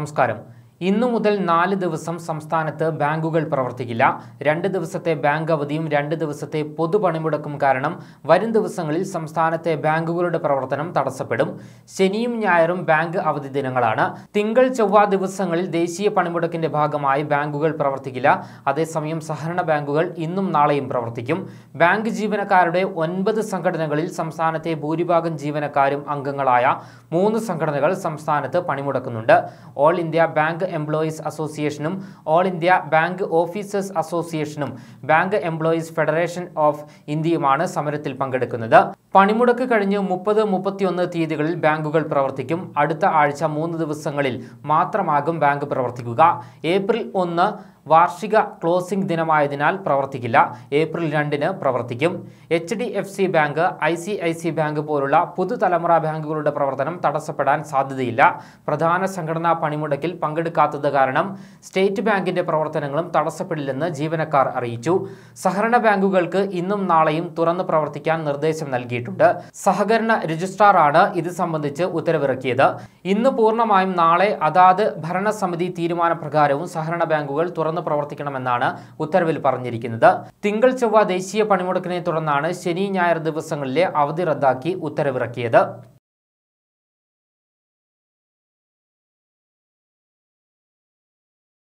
നമസ്കാരം. ഇന്നു മുതൽ നാല് ദിവസം സംസ്ഥാനത്ത് ബാങ്കുകൾ പ്രവർത്തിക്കില്ല. രണ്ട് ദിവസത്തെ ബാങ്ക് അവധിയും രണ്ട് ദിവസത്തെ പൊതുപണിമുടക്കും കാരണം വരും ദിവസങ്ങളിൽ സംസ്ഥാനത്തെ ബാങ്കുകളുടെ പ്രവർത്തനം തടസ്സപ്പെടും. ശനിയും ഞായറും ബാങ്ക് അവധി ദിനങ്ങളാണ്. തിങ്കൾ ചൊവ്വ ദിവസങ്ങളിൽ ദേശീയ പണിമുടക്കിന്റെ ഭാഗമായി ബാങ്കുകൾ പ്രവർത്തിക്കില്ല. അതേസമയം സഹകരണ ബാങ്കുകൾ ഇന്നും നാളെയും പ്രവർത്തിക്കും. ബാങ്ക് ജീവനക്കാരുടെ ഒൻപത് സംഘടനകളിൽ സംസ്ഥാനത്തെ ഭൂരിഭാഗം ജീവനക്കാരും അംഗങ്ങളായ മൂന്ന് സംഘടനകൾ സംസ്ഥാനത്ത് പണിമുടക്കുന്നുണ്ട്. ഓൾ ഇന്ത്യ ബാങ്ക് എംപ്ലോയീസ് അസോസിയേഷനും ഓൾ ഇന്ത്യ ബാങ്ക് ഓഫീസേഴ്സ് അസോസിയേഷനും ബാങ്ക് എംപ്ലോയീസ് ഫെഡറേഷൻ ഓഫ് ഇന്ത്യയുമാണ് സമരത്തിൽ പങ്കെടുക്കുന്നത്. പണിമുടക്ക് കഴിഞ്ഞ് മുപ്പത് മുപ്പത്തിയൊന്ന് തീയതികളിൽ ബാങ്കുകൾ പ്രവർത്തിക്കും. അടുത്ത ആഴ്ച മൂന്ന് ദിവസങ്ങളിൽ മാത്രമാകും ബാങ്ക് പ്രവർത്തിക്കുക. ഏപ്രിൽ ഒന്ന് വാർഷിക ക്ലോസിംഗ് ദിനമായതിനാൽ പ്രവർത്തിക്കില്ല. ഏപ്രിൽ രണ്ടിന് പ്രവർത്തിക്കും. H D F C bank I C I C bank പോലുള്ള പുതുതലമുറ ബാങ്കുകളുടെ പ്രവർത്തനം തടസ്സപ്പെടാൻ സാധ്യതയില്ല. പ്രധാന സംഘടനാ പണിമുടക്കിൽ പങ്കെടുക്കാത്തത് കാരണം സ്റ്റേറ്റ് ബാങ്കിന്റെ പ്രവർത്തനങ്ങളും തടസ്സപ്പെടില്ലെന്ന് ജീവനക്കാർ അറിയിച്ചു. സഹകരണ ബാങ്കുകൾക്ക് ഇന്നും നാളെയും തുറന്ന് പ്രവർത്തിക്കാൻ നിർദ്ദേശം നൽകിയിട്ടുണ്ട്. സഹകരണ രജിസ്ട്രാറാണ് ഇത് സംബന്ധിച്ച് ഉത്തരവിറക്കിയത്. ഇന്ന് പൂർണമായും നാളെ അതാത് ഭരണസമിതി തീരുമാനപ്രകാരവും സഹകരണ ബാങ്കുകൾ തുറന്നു പ്രവർത്തിക്കണമെന്നാണ് ഉത്തരവിൽ പറഞ്ഞിരിക്കുന്നത്. തിങ്കൾ ചൊവ്വ ദേശീയ പണിമുടക്കിനെ തുടർന്നാണ് ശനി ഞായർ ദിവസങ്ങളിലെ അവധി റദ്ദാക്കി ഉത്തരവിറക്കിയത്.